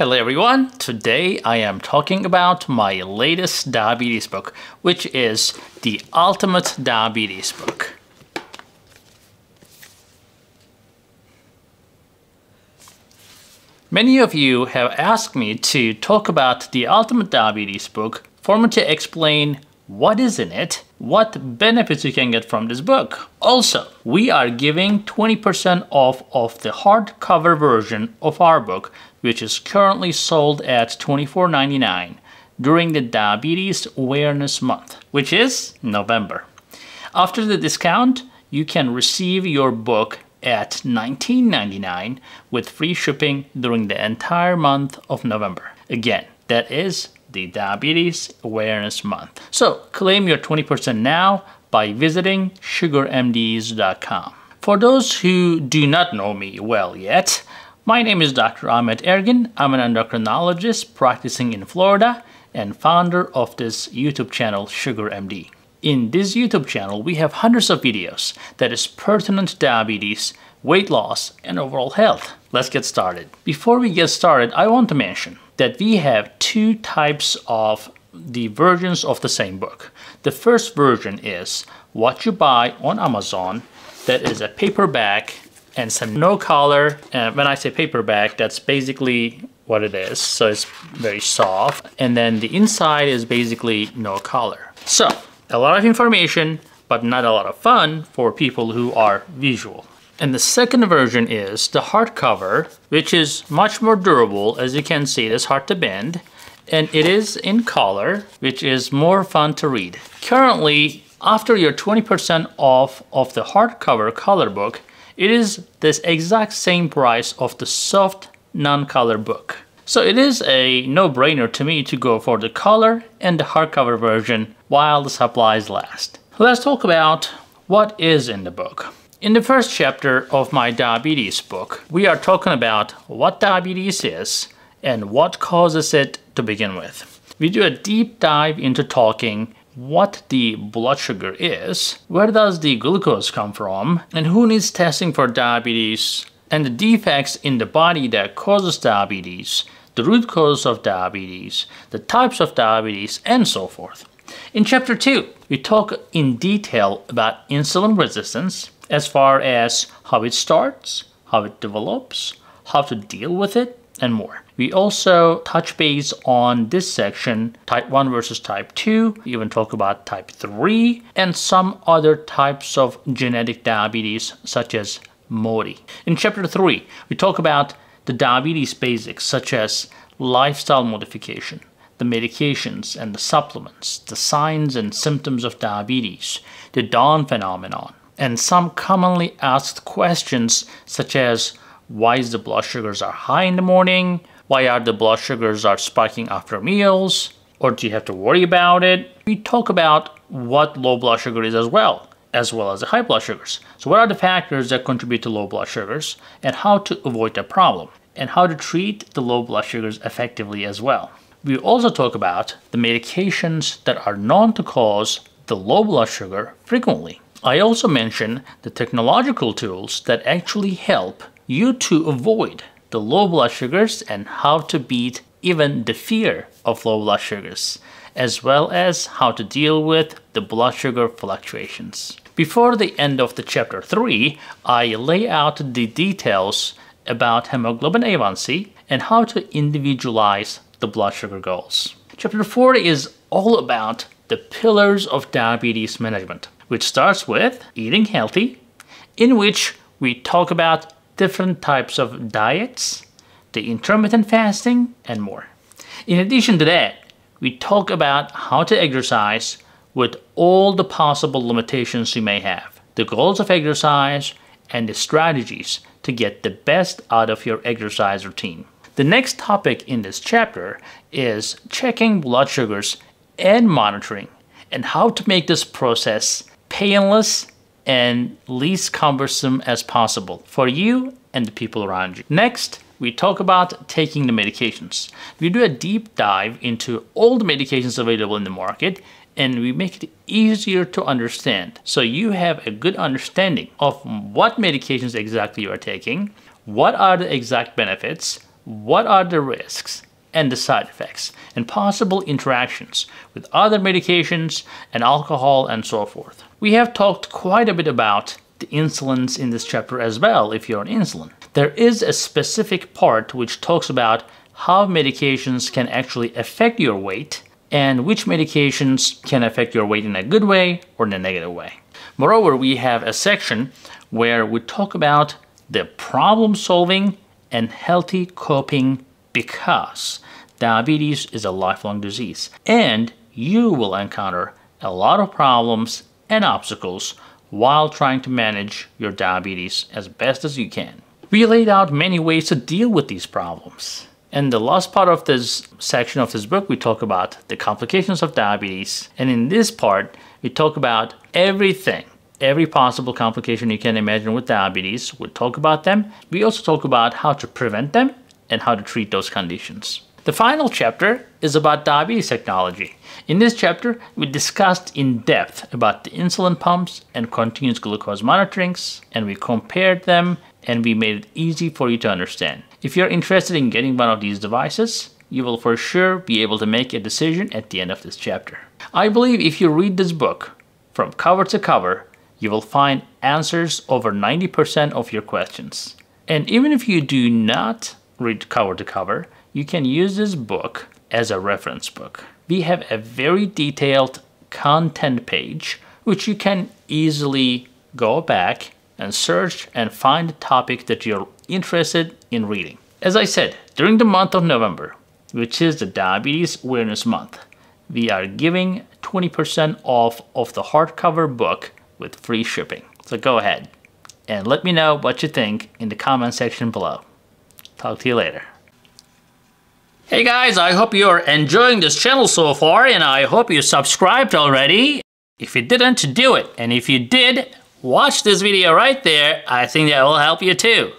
Hello everyone, today I am talking about my latest diabetes book, which is the Ultimate Diabetes Book. Many of you have asked me to talk about the Ultimate Diabetes Book for me to explain what is in it, what benefits you can get from this book. Also, we are giving 20% off of the hardcover version of our book, which is currently sold at $24.99 during the Diabetes Awareness Month, which is November. After the discount, you can receive your book at $19.99 with free shipping during the entire month of November. Again, that is the Diabetes Awareness Month. So claim your 20% now by visiting sugarmds.com. For those who do not know me well yet, my name is Dr. Ahmet Ergin. I'm an endocrinologist practicing in Florida and founder of this YouTube channel Sugar MD. In this YouTube channel, we have hundreds of videos that is pertinent to diabetes, weight loss, and overall health. Let's get started. Before we get started, I want to mention that we have two types of the versions of the same book. The first version is what you buy on Amazon that is a paperback and some no collar. And when I say paperback, that's basically what it is. So it's very soft. And then the inside is basically no collar. So a lot of information, but not a lot of fun for people who are visual. And the second version is the hardcover, which is much more durable. As you can see, it is hard to bend. And it is in color, which is more fun to read. Currently, after your 20% off of the hardcover color book, it is this exact same price of the soft non-color book. So it is a no-brainer to me to go for the color and the hardcover version while the supplies last. Let's talk about what is in the book. In the first chapter of my diabetes book, we are talking about what diabetes is and what causes it to begin with. We do a deep dive into talking what the blood sugar is, where does the glucose come from, and who needs testing for diabetes, and the defects in the body that causes diabetes, the root cause of diabetes, the types of diabetes, and so forth. In chapter 2, we talk in detail about insulin resistance, as far as how it starts, how it develops, how to deal with it, and more. We also touch base on this section, type 1 versus type 2, we even talk about type 3, and some other types of genetic diabetes such as MODY. In chapter 3, we talk about the diabetes basics such as lifestyle modification, the medications and the supplements, the signs and symptoms of diabetes, the dawn phenomenon, and some commonly asked questions such as why is the blood sugars are high in the morning, why are the blood sugars are spiking after meals, or do you have to worry about it? We talk about what low blood sugar is as well, as well as the high blood sugars. So what are the factors that contribute to low blood sugars and how to avoid the problem and how to treat the low blood sugars effectively as well. We also talk about the medications that are known to cause the low blood sugar frequently. I also mention the technological tools that actually help you to avoid the low blood sugars and how to beat even the fear of low blood sugars, as well as how to deal with the blood sugar fluctuations. Before the end of the chapter 3, I lay out the details about hemoglobin A1C and how to individualize the blood sugar goals. Chapter 4 is all about the pillars of diabetes management which starts with eating healthy, in which we talk about different types of diets, the intermittent fasting, and more. In addition to that, we talk about how to exercise with all the possible limitations you may have, the goals of exercise, and the strategies to get the best out of your exercise routine. The next topic in this chapter is checking blood sugars and monitoring and how to make this process painless and least cumbersome as possible for you and the people around you. Next, we talk about taking the medications. We do a deep dive into all the medications available in the market and we make it easier to understand. So you have a good understanding of what medications exactly you are taking, what are the exact benefits, what are the risks and the side effects and possible interactions with other medications and alcohol and so forth. We have talked quite a bit about the insulins in this chapter as well if you're on insulin. There is a specific part which talks about how medications can actually affect your weight and which medications can affect your weight in a good way or in a negative way. Moreover, we have a section where we talk about the problem solving and healthy coping because diabetes is a lifelong disease and you will encounter a lot of problems and obstacles while trying to manage your diabetes as best as you can. We laid out many ways to deal with these problems. In the last part of this section of this book, we talk about the complications of diabetes. And in this part, we talk about everything, every possible complication you can imagine with diabetes. We talk about them. We also talk about how to prevent them and how to treat those conditions. The final chapter is about diabetes technology. In this chapter, we discussed in depth about the insulin pumps and continuous glucose monitorings, and we compared them and we made it easy for you to understand. If you're interested in getting one of these devices, you will for sure be able to make a decision at the end of this chapter. I believe if you read this book from cover to cover, you will find answers over 90% of your questions. And even if you do not read cover to cover, you can use this book as a reference book. We have a very detailed content page which you can easily go back and search and find a topic that you're interested in reading. As I said, during the month of November, which is the Diabetes Awareness Month, we are giving 20% off of the hardcover book with free shipping. So go ahead and let me know what you think in the comment section below. Talk to you later. Hey guys, I hope you're enjoying this channel so far and I hope you subscribed already. If you didn't, do it. And if you did, watch this video right there. I think that will help you too.